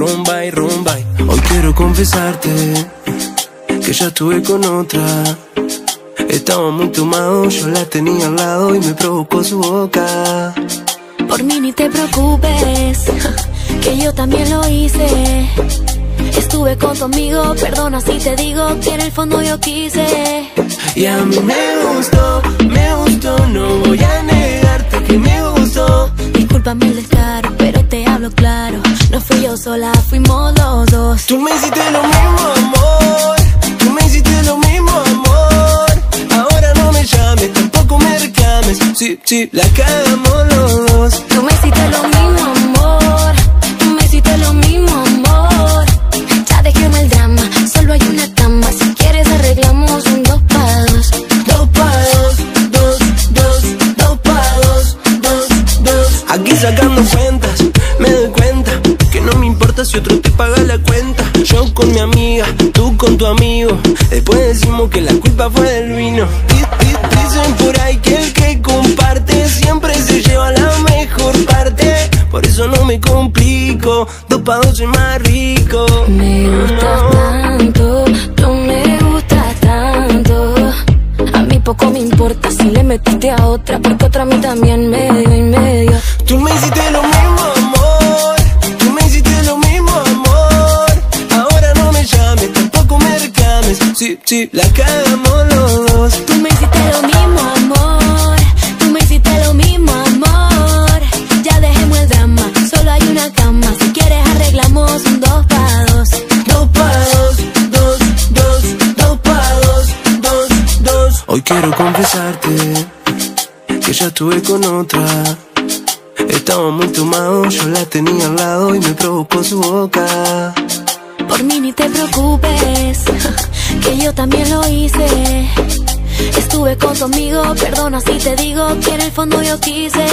rumba y rumba. Hoy quiero confesarte que ya estuve con otra. Estaba muy tomado, yo la tenía al lado y me provocó su boca. Por mí ni te preocupes, que yo también lo hice. Estuve con tu amigo, perdona si te digo que en el fondo yo quise. Y a mí me gustó, me gustó, no voy a negarte que me gustó. Discúlpame el descaro, sola, fuimos los dos. Tú me hiciste lo mismo, amor. Tú me hiciste lo mismo, amor. Ahora no me llames, tampoco me reclames. Sí, sí, la cagamos los dos. Tú me hiciste lo mismo, amor. Tú me hiciste lo mismo, amor. Ya dejemos el drama, solo hay una cama. Si quieres arreglamos un dos para dos. Dos pa' dos, dos, dos, dos pa' dos, dos, dos. Aquí sacando cuentas, si otro te paga la cuenta. Yo con mi amiga, tú con tu amigo. Después decimos que la culpa fue del vino. Di- di- Dicen por ahí que el que comparte siempre se lleva la mejor parte. Por eso no me complico, dos pa' dos soy más rico. Me gustas No. tanto, tú me gustas tanto. A mí poco me importa si le metiste a otra, porque otra a mí también medio Sí, sí, la cagamos los dos. Tú me hiciste lo mismo, amor. Tú me hiciste lo mismo, amor. Ya dejemos el drama, solo hay una cama. Si quieres arreglamos un dos para dos. Dos pa' dos, dos, dos, dos pa' dos, dos, dos. Hoy quiero confesarte que ya estuve con otra. Estaba muy tomado, yo la tenía al lado y me provocó su boca. Por mí ni te preocupes, que yo también lo hice. Estuve con tu amigo, perdona si te digo que en el fondo yo quise.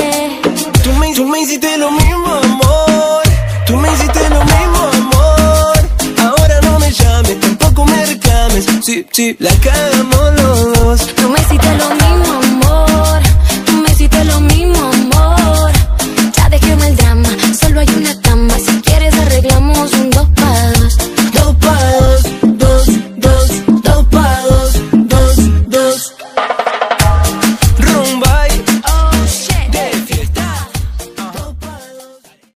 Tú me, tú me hiciste lo mismo, amor. Tú me hiciste lo mismo, amor. Ahora no me llames, tampoco me reclames. Sí, sí, la cagamos los dos. Tú